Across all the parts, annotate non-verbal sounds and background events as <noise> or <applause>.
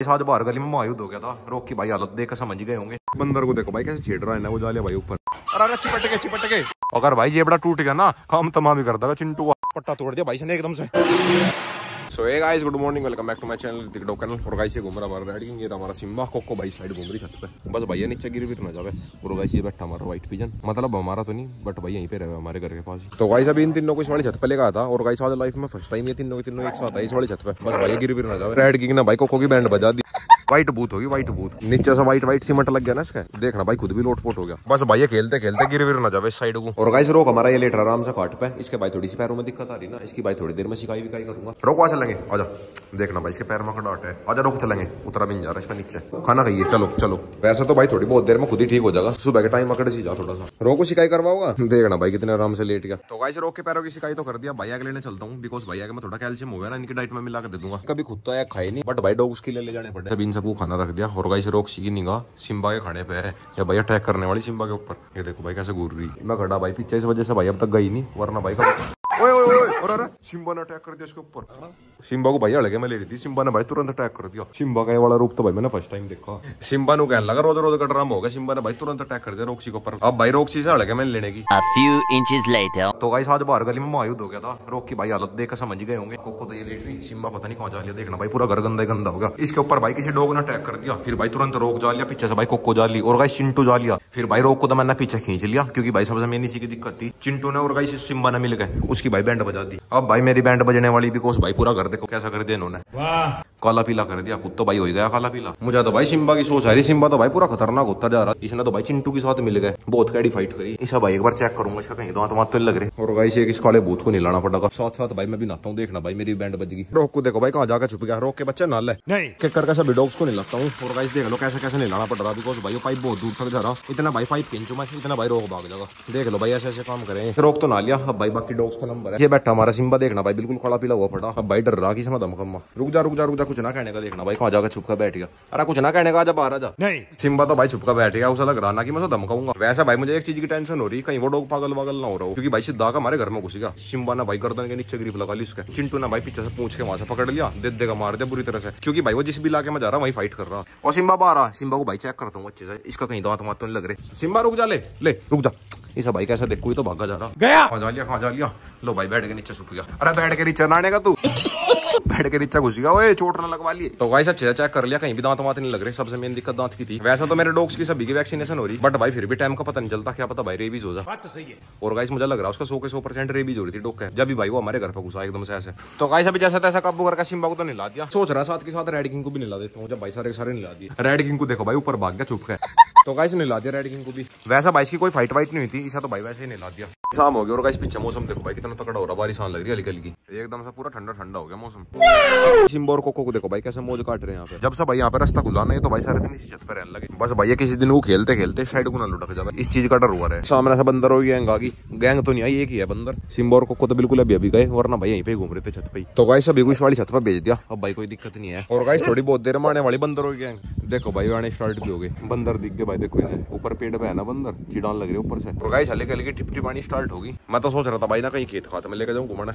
आज बाहर गली में मायूद हो गया था। रोक की भाई हालत देख समझ गए होंगे। बंदर को देखो भाई कैसे छेड़ रहा है ना वो जालिया भाई ऊपर। अरे चिपट गए चिपट गए अगर भाई जेबड़ा टूट गया ना काम तमाम ही कर देगा चिंटू। का पट्टा तोड़ दिया भाई से एकदम से। So a guys good morning welcome back to my channel टिकटो channel और गाइस ये घूम रहा हमारा राइडिंग ये हमारा सिम्बा कोको भाई साइड घूम रही छत पे। बस भैया नीचे गिर भी ना जावे। और गाइस ये बैठा हमारा व्हाइट पिजन मतलब हमारा तो नहीं बट भाई यहीं पे रहे हमारे घर के पास। तो गाइस अभी इन तीनों को इस वाली छत पे लेकर था। और गाइस आज लाइफ में फ़र्स्ट टाइम ये तीनों के तीनों एक साथ आए इस वाली छत पे। बस भैया गिर भी ना जावे। रेड किंग ना भाई कोको की बैंड बजा दी। व्हाइट बूथ होगी व्हाइट बूथ नीचे से व्हाइट व्हाइट सीमेंट लग गया ना इसका। देखना भाई खुद भी लोटपोट हो गया। बस भाई खेलते खेलते गिर विर ना जावे साइड को। और गाइस रोक हमारा ये लेटर आराम से काट पे। इसके भाई थोड़ी सी पैरों में दिक्कत आ रही ना इसकी भाई थोड़ी देर में सिकाई विकाई करूँगा। रोक आ चलेंगे। आजा देखना भाई इसके पैर में खड़ाट है। आजा रोक चलेंगे। उतरा भी नहीं जा रहा इसका नीचे। खाना खाइए चलो चलो। वैसे तो भाई थोड़ी बहुत देर में खुद ही ठीक हो जाएगा। सुबह के टाइम अकड़ सी जा थोड़ा सा। रोको सिकाई करवाओगा? देखना भाई कितने आराम से लेट गया। तो गाइस रोक के पैरों की सिकाई तो कर दिया। भैया के लेने चलता हूँ बिकॉज़ भैया के मैं थोड़ा कैल्शियम हो गया ना इनकी डाइट में मिला कर दे दूँगा। कभी खुद तो आया खाई नहीं बट भाई डॉग उसके लिए ले जाने पड़े। इन सबको खाना रख दिया और गाइस रोक्सी की निगाह सिम्बा के खाने पे है या भाई अटैक करने वाली सिम्बा के ऊपर ये देखो भाई कैसे घूर रही मैं खड़ा भाई पीछे इस वजह से भाई अब तक गई नहीं वरना भाई का ओए ओए ओए और अरे सिम्बा ने अटैक कर दिया उसके ऊपर सिम्बा को भाई अड़गे में ले रही थी सिम्बा ने भाई तुरंत अटैक कर दिया। सिम्बा का ये वाला रूप तो भाई मैंने फ़र्स्ट टाइम देखा। सिम्बा नु कहने लगा रोज रोज का ड्रामा हो गया सिम्बा ने भाई तुरंत अटैक कर दिया रोक्सी के ऊपर। अब भाई रोक्सी से अड़गे में लेने की। A few inches later. तो गाइस आज बाहर गली में मायूद हो गया था। रोक की भाई हालत देख समझ गए होंगे कोको तो ये लेट रही सिम्बा पता नहीं कौन जा लिया देखना भाई पूरा घर गंदा ही गंदा होगा। इसके ऊपर भाई किसी डॉग ने अटैक कर दिया फिर भाई तुरंत रोक जा लिया पीछे से भाई कोको जा ली और गाइस चिंटू जा लिया। फिर भाई रोक को तो मैंने पीछे खींच लिया क्योंकि भाई सबसे मेन इसी की दिक्कत थी। चिंटू ने और गाइस सिम्बा ने मिल गए उसकी भाई बैंड बजा दी। अब भाई मेरी बैंड बजने वाली बिकॉज़ भाई पूरा घर देखो कैसा कर दिया इन्होंने। काला पीला कर दिया कुत्तो भाई हो गया काला पीला। मुझे तो भाई सिम्बा की सोच आ रही सिम्बा तो भाई पूरा खतरनाक होता जा रहा। इसने तो भाई चिंटू के साथ मिल गए बहुत कैडी फाइट करी। इसे भाई एक बार चेक करूँगा इसका कहीं दांत मात तो नहीं लग रहे। और गाइस एक इस काले भूत को निलाना पड़ेगा। साथ साथ भाई मैं भी नहाता हूँ देखना भाई मेरी बैंड बज गई। रोक को देखो भाई कहाँ जाकर छुप गया रोक के बच्चे नाल है नहीं। किक करके सभी डॉग्स को निलाता हूँ। और गाइस देख लो कैसे कैसे निलाना पड़ रहा बिकॉज़ भाई पाइप बहुत दूर तक जा रहा। इतना भाई पाइप खींचू मैं इतना भाई रोक भाग जाएगा। देख लो भाई ऐसे ऐसे काम करें। रोक तो ना लिया अब भाई बाकी डॉग्स का नंबर है। ये बैठा हमारा सिम्बा देखना भाई बिल्कुल खड़ा पीला हुआ पड़ा। अब भाई डर रहा कि समझ दमकम्मा रुक जा रुक जा रुक जा कुछ ना कहने का देखना। भाई कहाँ जाकर छुप कर बैठ गया। अरे कुछ ना कहने का जब बाहर आ जा। नहीं। सिम्बा तो भाई छुपका बैठ गया उसे लग रहा ना कि मैं उसे धमकाऊँगा वैसे भाई मुझे एक चीज़ की टेंशन हो रही कहीं वो डॉग पागल वागल ना हो रहा हो। क्योंकि भाई सिद्धा का हमारे घर में घुस गया। सिम्बा ना भाई गर्दन के नीचे ग्रिप लगा ली उसके। चिंटू ने भाई पीछे से पूछ के वहाँ से पकड़ लिया। दे देगा मार दिया बुरी तरह से। क्योंकि भाई वो जिस भी इलाके में जा रहा वही फाइट कर रहा। और सिम्बा बाहर आ। सिम्बा को भाई चेक करता हूँ अच्छे से। इसका कहीं दांत मात तो नहीं लग रहे। सिम्बा रुक जा ले ले रुक जा। इसे भाई कैसा देखो? तो भागा जा रहा। गया। खा जा लिया खा जा लिया। लो भाई बैठ के नीचे छुप गया। अरे बैठ के नीचे नाने का तू। बैठ के नीचे घुस गया ओए चोट ना लगवा लिए। तो गाइस अच्छे से चेक कर लिया कहीं भी दांत वात नहीं लग रहे सबसे मेन दिक्कत दांत की थी। वैसे तो मेरे डॉग्स की सभी की वैक्सीनेशन हो रही बट भाई फिर भी टाइम का पता नहीं चलता क्या पता भाई रेबीज हो जा। बात तो सही है। और गाइस मुझे लग रहा है उसका सौ के सौ परसेंट रेबीज हो रही थी डॉग का। जब भी भाई वो हमारे घर पर घुसा एकदम से ऐसे। तो गाइस अभी जैसा तैसा काबू करके सिम्बा को तो निला दिया। सोच रहा साथ के साथ रेड किंग को भी निला देता हूँ जब भाई सारे सारे निला दिए। रेड किंग को देखो भाई ऊपर भाग गया चुप के तो गाइस निला दिया रेड किंग को भी। वैसा भाई की कोई फाइट वाइट नहीं हुई थी। इसा तो भाई वैसे ही निला दिया शाम हो गया और गाइस पीछे मौसम देखो भाई कितना तकड़ा हो रहा बारिश आने लग रही है हल्की हल्की एकदम से पूरा ठंडा ठंडा हो गया मौसम। सिम्बा और कोको को देखो भाई कैसे मौज काट रहे हैं यहाँ पे। जब से भाई यहाँ पे रास्ता खुला नहीं तो भाई सारे दिन इसी छत पे रहने लगे। बस भैया किसी दिन वो खेलते खेलते साइड को ना लुटक जाए इस चीज़ का डर हुआ है सामने से बंदर हो गैंग आ गई। गैंग तो नहीं आई एक ही है बंदर। सिम्बा और कोको तो बिल्कुल अभी अभी गए वरना भाई यहीं पे घूम रहे थे छत पे तो गाइस अभी कुछ वाली छत पर भेज दिया। अब भाई कोई दिक्कत नहीं है। और गाइस थोड़ी बहुत देर में आने वाली बंदर हो गैंग। देखो भाई आने स्टार्ट भी हो गए। बंदर दिख गए भाई। देखो इन्हें। ऊपर पेड़ पे है ना बंदर? चिड़ान लग रही है ऊपर से। और गाइस हल्के हल्के टिप टिप आनी स्टार्ट होगी। मैं तो सोच रहा था, भाई ना कहीं खेत खाते मैं लेकर जाऊँ घुमाना।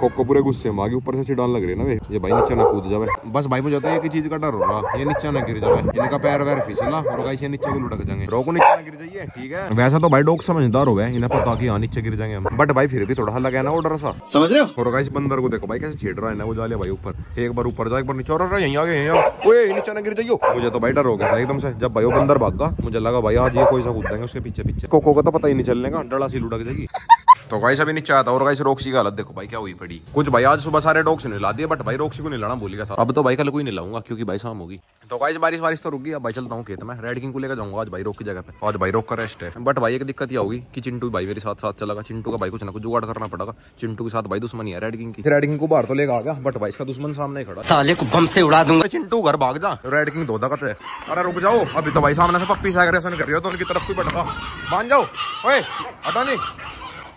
कोको पूरे गुस्से में आगे ऊपर से चिड़ान लग रही है ना वे। ये भाई नीचे ना कूद जावे। बस भाई मुझे तो एक ही चीज़ का डर हो रहा ये नीचे ना गिर जावे। इनका पैर वैर फिसला और गाइस ये नीचे भी लुढ़क जाएँगे। रोको नीचे ना गिर जाइए ठीक है? वैसा तो भाई डॉग समझदार हो गए इन्हें पता कि हाँ नीचे गिर जाएँगे हम। बट भाई फिर भी थोड़ा हल्ला गया ना वो डर सा। समझ रहे हो? और गाइस बंदर को देखो भाई कैसे छेड़ रहा है ना वो जालिया भाई ऊपर। एक बार ऊपर जाए एक बार नीचे और यहीं आ गए यहीं आ ओए नीचे ना गिर जाइयो। मुझे तो भाई डर हो गया था एकदम से जब भाई वो बंदर भागा मुझे लगा भाई आज ये कोई सा कूद देंगे उसके पीछे पीछे कोको को तो पता ही नहीं चलने का डड़ा सी लुढ़क जाएगी। तो गाइस अभी नीचे आता और गाइस रोक्सी की हालत देखो भाई क्या हुई पड़ी? कुछ भाई आज सुबह सारे डॉग्स ने ला दिए बट भाई रोक्सी को नहीं लाना भूल गया था। अब तो भाई कल कोई नहीं लाऊँगा क्योंकि भाई शाम होगी। तो गाइस बारिश बारिश तो रुक गई अब भाई चलता हूँ खेत में। रेड किंग को लेकर जाऊँगा आज भाई रोक की जगह पे। आज भाई रोक का रेस्ट है। बट भाई एक दिक्कत ये होगी कि चिंटू भाई मेरे साथ साथ चलेगा चिंटू का भाई कुछ ना कुछ जुगाड़ करना पड़ेगा चिंटू के साथ भाई दुश्मनी है रेड किंग की। रेड किंग को बाहर तो लेकर आ गया बट भाई इसका दुश्मन सामने खड़ा साले को बम से उड़ा दूँगा। चिंटू घर भाग जा। रेड किंग दो दकत है। अरे रुक जाओ। अभी तो भाई सामने से पप्पी से एग्रेशन कर रही हो तो उनकी तरफ़ कोई भटका मान जाओ। ओए हटा नहीं।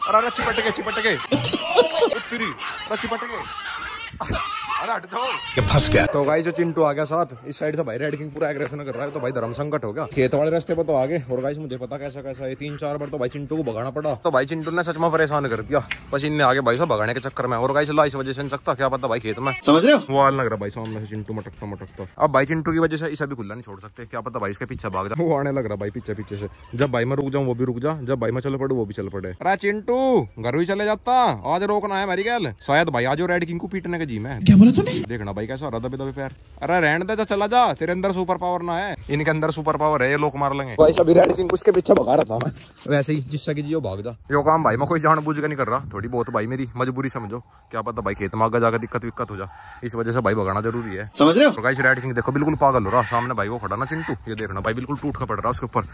अरे चिपट के चिपट के <laughs> तेरी चिपट ये फंस गया। तो गाइस जो चिंटू आ गया साथ इस साइड से भाई रेड किंग पूरा एग्रेशन कर रहा है तो भाई धर्म संकट हो गया। खेत वाले रास्ते पर तो आगे और गाइस मुझे पता कैसा कैसा है तीन चार बार तो भाई चिंटू को भगाना पड़ा। तो भाई चिंटू ने सच में परेशान कर दिया। बस इनने आगे भाई साहब भगाने के चक्कर में और गाइस इस वजह से नहीं सकता क्या पता भाई खेत में। समझ रहे हो? वो हाल लग रहा भाई सामने से चिंटू मटकता मटकता। अब भाई चिंटू की वजह से इसे भी खुला नहीं छोड़ सकते क्या पता भाई इसके पीछे भाग जा वो आने लग रहा भाई पीछे पीछे से। जब भाई मैं रुक जाऊँ वो भी रुक जा। जब भाई मैं चल पड़ू वो भी चल पड़े। अरे चिंटू घर भी चले जाता। आज रोकना है मेरी गैल। शायद भाई आज रेड किंग को पीटने का जी में तूने? देखना भाई कैसा रहा दबे दबे पैर। अरे रहने दे जा चला जा तेरे अंदर सुपर पावर ना है। इनके अंदर सुपर पावर है ये लोग मार लेंगे। भाई सभी रेड किंग उसके पीछे भगा रहा था मैं। वैसे ही जिससे कि जियो भाग जा यो काम भाई मैं कोई जान बूझ कर नहीं कर रहा। थोड़ी बहुत भाई मेरी मजबूरी समझो। क्या पता भाई खेत में आगे जाकर दिक्कत विक्कत हो जा। इस वजह से भाई भगाना ज़रूरी है। समझ रहे हो? तो गाइस रेड किंग देखो बिल्कुल पागल हो रहा। सामने भाई वो खड़ा ना चिंटू। ये देखना भाई बिल्कुल टूट का पड़ रहा उसके ऊपर।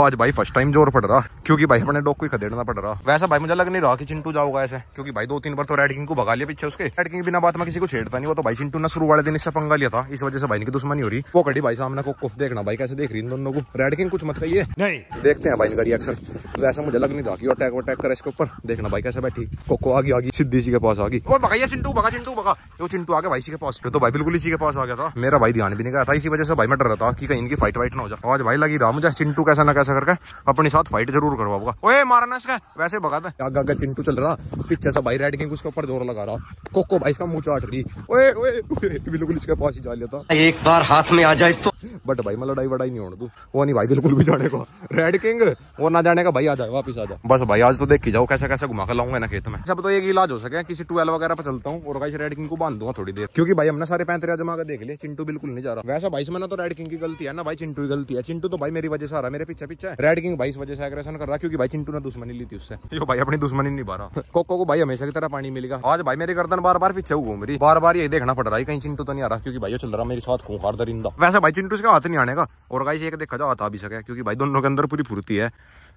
आज भाई फ़र्स्ट टाइम ज़ोर पड़ रहा। क्योंकि भाई अपने डॉग को ही खदेड़ना पड़ रहा। वैसा भाई मुझे लग नहीं रहा कि चिंटू जाओगा ऐसे। क्योंकि भाई दो तीन बार तो रेड किंग को भगा लिया पीछे उसके। रेड किंग बिना बात में किसी को छेड़ता नहीं वो तो भाई चिंटू ने शुरू वाले दिन इससे पंगा लिया था इस वजह से भाई की दुश्मनी हो रही वो कटी भाई सामने को कुछ देखना भाई कैसे देख रही इन दोनों को? रेड किंग कुछ मत कहिए. नहीं. देखते हैं भाई इनका रिएक्शन वैसा मुझे लग नहीं रहा कि अटैक अटैक करे इसके ऊपर. देखना भाई कैसे बैठी. कोको आगे आगे सिद्धि सी के पास आ गई. और भगाइए चिंटू भगा चिंटू भगा. वो चिंटू आगे भाई के पास. तो भाई बिल्कुल इसी के पास आ गया था. मेरा भाई ध्यान भी नहीं गया था. इसी वजह से भाई मैं डर रहा था कि कहीं इनकी फाइट वाइट ना हो जाए. आज भाई लगी रहा मुझे. चिंटू कैसा ना कैसा करके अपने साथ फाइट ज़रूर करवाऊँगा ओए मारना इसका. वैसे भगा दे. आगे आगे चिंटू चल रहा. पीछे से भाई रेड किंग उसके ऊपर ज़ोर लगा रहा. कोको भाई इसका मुँह चाट रही. ओए ओए ओए, बिल्कुल इसके पास ही जा लिया था। एक बार हाथ में आ जाए तो। बट भाई मैं लड़ाई वड़ाई नहीं होने तू वो नहीं भाई बिल्कुल भी जाने को। रेड किंग वो ना जाने का भाई आ जाए वापस आ जाए बस भाई आज तो देख के जाओ कैसा कैसा घुमा कर लाऊँगा ना खेत में। सब तो एक इलाज हो सके किसी ट्वेल्व वगैरह पे चलता हूँ और गाइस रेड किंग को बाँध दूँगा थोड़ी देर। क्योंकि भाई हमने सारे पैंतरे जमा कर देख लिए चिंटू बिल्कुल नहीं जा रहा। वैसा भाई इसमें ना तो रेड किंग की गलती है ना भाई चिंटू की गलती है। चिंटू तो भाई मेरी वजह से आ रहा है मेरे पीछे पीछे। रेड किंग भाई इस वजह से एग्रेशन कर रहा क्योंकि भाई चिंटू ने दुश्मनी ली थी उससे। भाई अपनी दुश्मनी नहीं निभा रहा। <laughs> कोको को भाई हमेशा की तरह पानी मिलेगा। आज भाई मेरी गर्दन बार बार पीछे घूम रही बार बार ये देखना पड़ रहा है कहीं चिंटू तो नहीं आ रहा क्योंकि भाई चल रहा मेरे साथ खूंखार दरिंदा वैसे भाई चिंटू इसका हाथ नहीं आने का और गाइस एक देखा जाओ आता भी सके क्योंकि भाई दोनों के अंदर पूरी फुर्ती है।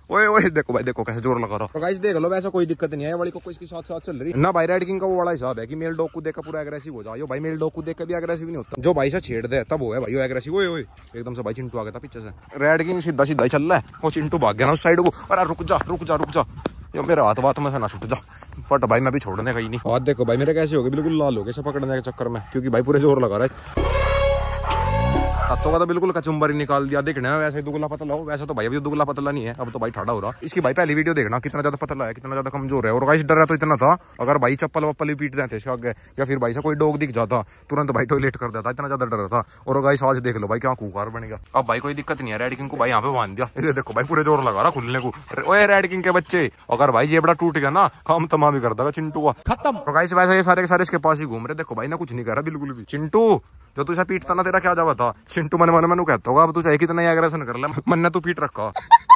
ओए ओए देखो भाई देखो कैसे ज़ोर लगा रहा। तो गाइस देख लो वैसा कोई दिक्कत नहीं है वाली को इसके साथ साथ चल रही। ना भाई रेड किंग का वो वाला हिसाब है कि मेल डॉग को देखकर पूरा एग्रेसिव हो जाओ भाई मेल डॉग को देखकर भी एग्रेसिव नहीं होता। जो भाई से छेड़ दे तब वो है भाई वो एग्रेसिव ओए ओए एकदम से भाई चिंटू आ गया था पीछे से। रेड किंग सीधा सीधा ही चल रहा है वो चिंटू भाग गया ना उस साइड को। अरे रुक जा रुक जा रुक जा। यो, मेरा हाथ बात में से ना छुट जा। बट भाई, मैं भी छोड़ने का ही नहीं। हाथ देखो भाई, मेरे कैसे हो गए? बिल्कुल लाल हो गए पकड़ने के चक्कर में। क्योंकि भाई, पूरे ज़ोर लगा रहा है। तत्व का तो बिल्कुल कचुम्बर ही निकाल दिया देखने में वैसे दुगला पतला हो। वैसे तो भाई अभी दुगला पतला नहीं है अब तो भाई ठाड़ा हो रहा। इसकी भाई पहली वीडियो देखना कितना ज़्यादा पतला है कितना ज़्यादा कमज़ोर है। और गाइस डर है तो इतना था अगर भाई चप्पल वप्पल भी पीट देते इसके आगे या फिर भाई से कोई डॉग दिख जाता तुरंत भाई टॉयलेट कर देता इतना ज़्यादा डर था। और गाइस आज देख लो भाई क्या कुकार बनेगा अब भाई कोई दिक्कत नहीं है रेड किंग को भाई यहाँ पे बाँध दिया। देखो भाई पूरे ज़ोर लगा रहा खुलने को। ओए रेड किंग के बच्चे अगर भाई जेबड़ा टूट गया ना काम तमाम भी कर देगा चिंटू का। खत्म। तो गाइस वैसे ये सारे के सारे इसके पास ही घूम रहे देखो भाई ना कुछ नहीं कर रहा बिल्कुल भी। चिंटू जो तुझे पीटता ना तेरा क्या जावा था? चिंटू मन मन मनु कहता होगा अब तू चाहे कितना एग्रेशन कर ले। मन ने तू पीट रखा।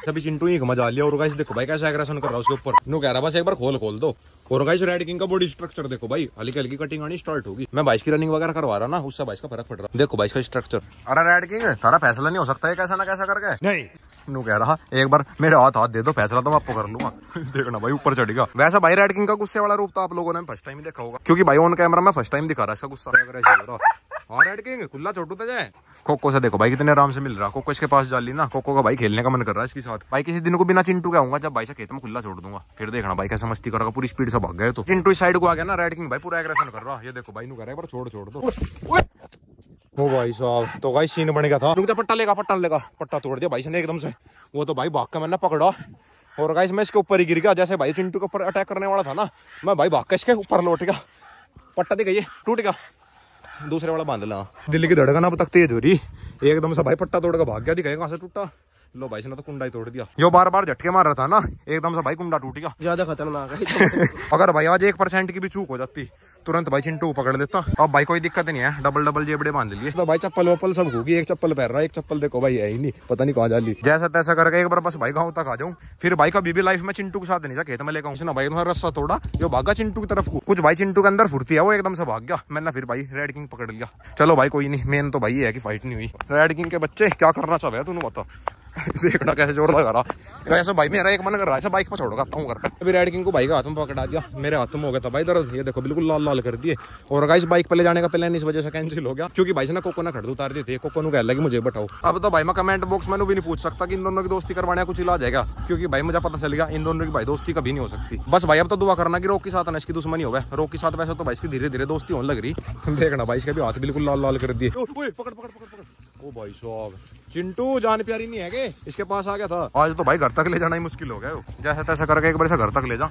तभी चिंटू ही मज़ा लिया और गाइस देखो भाई कैसे एग्रेशन कर रहा है उसके ऊपर। नो कह रहा बस एक बार खोल खोल दो। और गाइस रेड किंग का बॉडी स्ट्रक्चर देखो भाई हल्की हल्की कटिंग आनी स्टार्ट होगी। मैं बाइस की रनिंग वगैरह करवा रहा ना उससे बाइस का फ़र्क पड़ रहा। देखो बाइस का स्ट्रक्चर अरे रेड किंग तारा फैसला नहीं हो सकता है कैसा ना कैसा करके। नहीं। कह रहा, एक बार मेरे हाथ हाथ दे दो, फैसला तो मैं आपको कर लूँगा। <laughs> देखना भाई, ऊपर चढ़ेगा। वैसा भाई रेड किंग का गुस्से वाला रूप तो आप लोगों ने फ़र्स्ट टाइम ही देखा होगा। क्योंकि भाई ऑन कैमरा में फ़र्स्ट टाइम दिखा रहा, इसका गुस्सा। हाँ रेड किंग खुला छोटू तो जाए। कोको से देखो भाई, कितने आराम से मिल रहा। कोको इसके पास डाली ना। कोको का भाई, खेलने का मन कर रहा है इसके साथ। भाई, किसी दिन को बिना चिंटू के आऊँगा, जब भाई से खेत में खुला छोड़ दूँगा। फिर देखना भाई, कैसे मस्ती करेगा, पूरी स्पीड से भाग गए तो। चिंटू इस साइड को आ गया ना रेड किंग भाई, पूरा एग्रेशन कर रहा। है ये देखो भाई, नु कर रहा है छोड़ छोड़ दो। ओ भाई साहब तो भाई सीन बन गया था। रुक जा, पट्टा लेगा पट्टा लेगा। पट्टा तोड़ दिया भाई से एकदम से। वो तो भाई भाग का मैंने पकड़ा। और गाइस मैं इसके ऊपर ही गिर गया, जैसे भाई चिंटू के ऊपर अटैक करने वाला था ना, मैं भाई भाग का इसके ऊपर लौट गया। पट्टा दे गई टूट गया। दूसरे वाला बाँध ला। दिल्ली की धड़कन अब तक तेज हो रही। एकदम से भाई पट्टा तोड़ के भाग गया दिखाई कहाँ से टूटा। लो भाई ने तो कुंडा ही तोड़ दिया। जो बार बार झटके मार रहा था ना एकदम से भाई कुंडा टूट गया। ज़्यादा खतरनाक है। <laughs> अगर भाई आज एक परसेंट की भी चूक हो जाती तुरंत भाई चिंटू पकड़ देता अब भाई कोई दिक्कत नहीं है डबल डबल जेबड़े बाँध लिए। तो भाई चप्पल वप्पल सब होगी एक चप्पल पहन रहा एक चप्पल देखो भाई है ही नहीं पता नहीं कहाँ जा ली जैसा तैसा करके एक बार बस भाई गाँव तक आ जाऊँ फिर भाई कभी भी लाइफ में चिंटू के साथ नहीं जा खेत में लेकर ना भाई तुम्हारा रस्सा तोड़ा जो भागा चिंटू की तरफ़ को। कुछ भाई चिंटू के अंदर फुर्ती है वो एकदम से भाग गया। मैंने फिर भाई रेड किंग पकड़ लिया। चलो भाई कोई नहीं मेन तो भाई है कि फाइट नहीं हुई। रेड किंग के बच्चे क्या करना चाहे तूने बता। <laughs> देखना कैसे ज़ोर लगा रहा। ऐसा भाई मेरा एक मन कर रहा है ऐसा बाइक पर छोड़ोगा हूँ घर पे अभी रेड किंग को भाई का हाथ में पकड़ा दिया मेरे हाथ में हो गया था भाई दर्द। ये देखो बिल्कुल लाल लाल कर दिए। और गाइस बाइक पे ले जाने का प्लान इस वजह से कैंसिल हो गया क्योंकि भाई से ना कोको ना खड़ उतार दी थी कोको नु कह लगी मुझे बैठाओ अब तो भाई मैं कमेंट बॉक्स में भी नहीं पूछ सकता कि इन दोनों की दोस्ती करवाने कुछ इलाज है क्योंकि भाई मुझे पता चल गया इन दोनों की भाई दोस्ती कभी नहीं हो सकती। बस भाई अब तो दुआ करना कि रोक के साथ ना इसकी दुश्मनी हो गए रोक के साथ वैसे तो भाई इसकी धीरे धीरे दोस्ती होने लग रही। <laughs> देखना भाई इसके भी हाथ बिल्कुल लाल लाल कर दिए। पकड़ पकड़ पकड़ पकड़। ओ भाई साहब। चिंटू, जान प्यारी नहीं है के इसके पास आ गया था। आज तो भाई घर तक ले जाना ही मुश्किल हो गया जैसे तैसा करके एक बार से घर तक ले जा।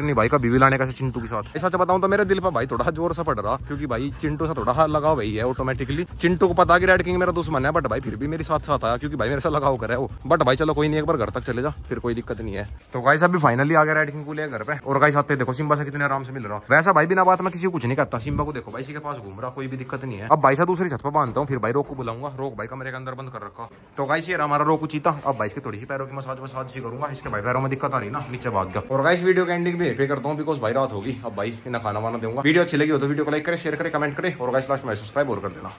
नहीं भाई का बीवी लाने का चिंटू के साथ। सच बताऊँ तो मेरे दिल पर भाई थोड़ा ज़ोर सा पड़ रहा, क्योंकि भाई चिंटू से थोड़ा लगाव भाई है ऑटोमेटिकली चिंटू को पता कि रेड किंग मेरा दुश्मन है बट भाई फिर भी मेरे साथ साथ आया, क्योंकि भाई मेरे से लगाव करे वो। बट भाई चलो कोई नहीं, एक बार घर तक चले जा, फिर कोई दिक्कत नहीं है। तो गाइस अभी फाइनली आ गया रेड किंग को लिया घर पे। और गाइस आते देखो सिम्बा से कितने आराम से मिल रहा। वैसा भाई, बिना बात में किसी को कुछ नहीं करता। सिम्बा को देखो भाई, इसी के पास घूम रहा, कोई भी दिक्कत नहीं है। अब भाई से दूसरी छत पर बांधता हूँ, फिर भाई रोक को बुलाऊँगा। रोक भाई, कमरे के अंदर बंद कर रखा। तो गाइस ये हमारा रोक चीता। अब भाई, इसके थोड़ी सी पैरों की मसाज वसाज करूँगा। इसके भाई पैरों में दिक्कत आ रही ना, नीचे भाग गया। और गाइस वीडियो के एंडिंग पे करता हूँ बिकॉज़ भाई रात होगी। अब भाई, इन्हें खाना वाना दूँगा। वीडियो अच्छी लगी हो तो वीडियो को लाइक करें शेयर करें कमेंट करें और गाइस लास्ट में सब्सक्राइब और कर देना।